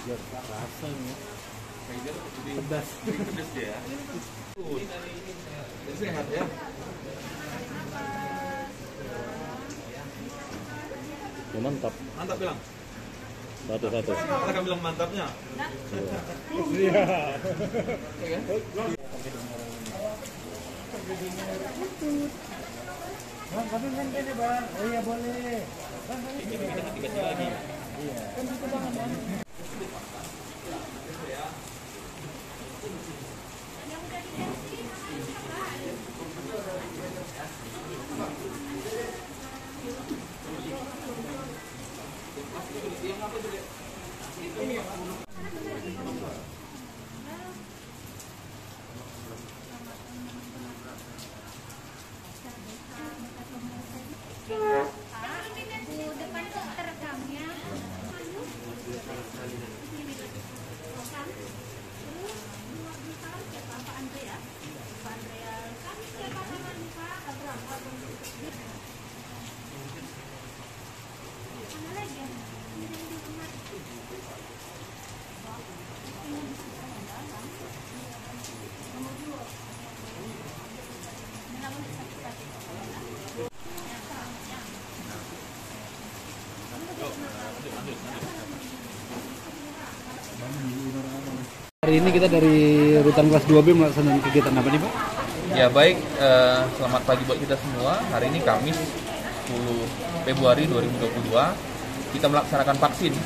biar rasanya Jadi pedas. pedes ya. Jadi sehat ya. Ya, mantap. Mantap bilang. Satu-satu. Mana kamu bilang mantapnya? Iya. Bang, kami main gini bang. Oh iya boleh. Bang, kami Tiga-tiga lagi. Iya. Kan gitu bang. 海が。Hari ini kita dari Rutan Kelas 2B melaksanakan kegiatan apa nih Pak? Ya baik, eh, selamat pagi buat kita semua. Hari ini Kamis 10 Februari 2022 kita melaksanakan vaksin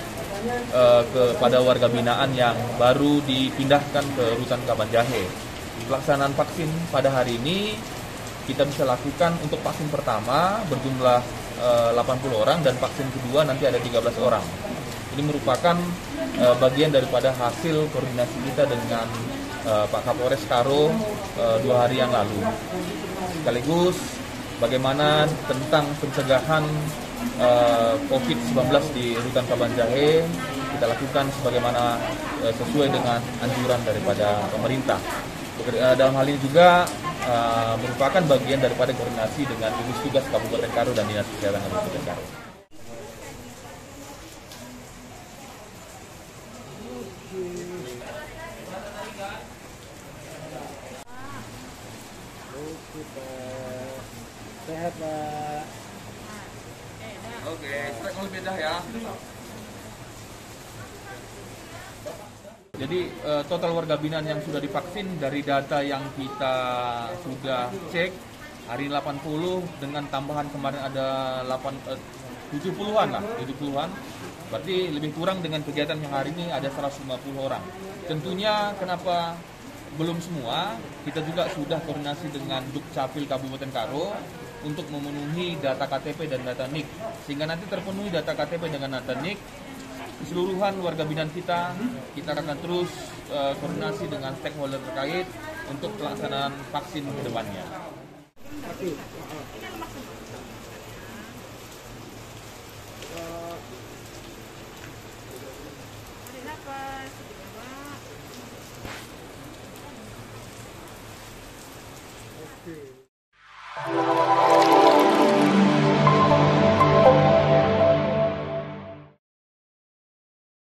eh, kepada warga binaan yang baru dipindahkan ke Rutan Kabanjahe. Pelaksanaan vaksin pada hari ini kita bisa lakukan untuk vaksin pertama berjumlah 80 orang dan vaksin kedua nanti ada 13 orang. Ini merupakan eh, bagian daripada hasil koordinasi kita dengan eh, Pak Kapolres Karo eh, dua hari yang lalu. Sekaligus bagaimana tentang pencegahan eh, COVID-19 di Rutan Kabanjahe kita lakukan sebagaimana eh, sesuai dengan anjuran daripada pemerintah. Eh, Dalam hal ini juga eh, merupakan bagian daripada koordinasi dengan gugus tugas Kabupaten Karo dan Dinas Kesehatan Kabupaten Karo. Sehat Pak. Oke, strike lebih beda ya. Jadi eh, total warga binaan yang sudah divaksin dari data yang kita sudah cek hari ini 80 dengan tambahan kemarin ada 8 eh, 70-an lah, 70-an. Berarti lebih kurang dengan kegiatan yang hari ini ada 150 orang. Tentunya kenapa belum semua, kita juga sudah koordinasi dengan Dukcapil Kabupaten Karo untuk memenuhi data KTP dan data NIK. Sehingga nanti terpenuhi data KTP dengan data NIK, keseluruhan warga binaan kita, kita akan terus eh, koordinasi dengan stakeholder terkait untuk pelaksanaan vaksin ke depannya.